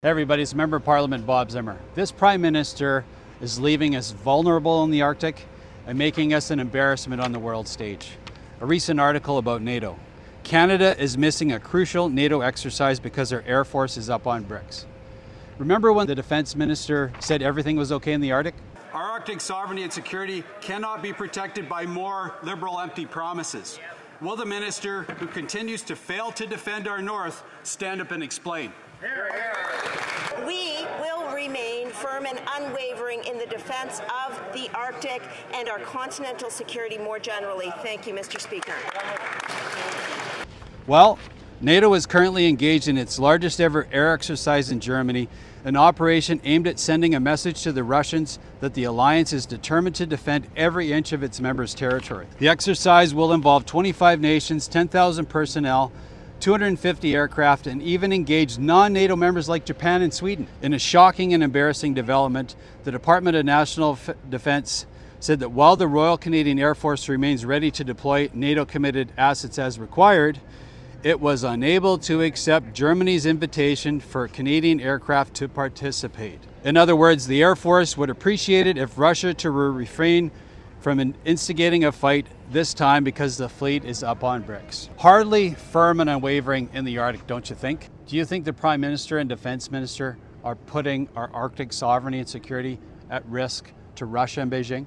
Hey everybody, it's Member of Parliament Bob Zimmer. This Prime Minister is leaving us vulnerable in the Arctic and making us an embarrassment on the world stage. A recent article about NATO. Canada is missing a crucial NATO exercise because their Air Force is up on bricks. Remember when the Defense Minister said everything was okay in the Arctic? Our Arctic sovereignty and security cannot be protected by more liberal empty promises. Will the minister, who continues to fail to defend our North, stand up and explain? We will remain firm and unwavering in the defense of the Arctic and our continental security more generally. Thank you, Mr. Speaker. Well, NATO is currently engaged in its largest ever air exercise in Germany, an operation aimed at sending a message to the Russians that the alliance is determined to defend every inch of its members' territory. The exercise will involve 25 nations, 10,000 personnel, 250 aircraft, and even engage non NATO members like Japan and Sweden. In a shocking and embarrassing development, the Department of National F- Defense said that while the Royal Canadian Air Force remains ready to deploy NATO committed assets as required, it was unable to accept Germany's invitation for Canadian aircraft to participate. In other words, the Air Force would appreciate it if Russia to refrain from instigating a fight this time because the fleet is up on bricks. Hardly firm and unwavering in the Arctic, don't you think? Do you think the Prime Minister and Defense Minister are putting our Arctic sovereignty and security at risk to Russia and Beijing?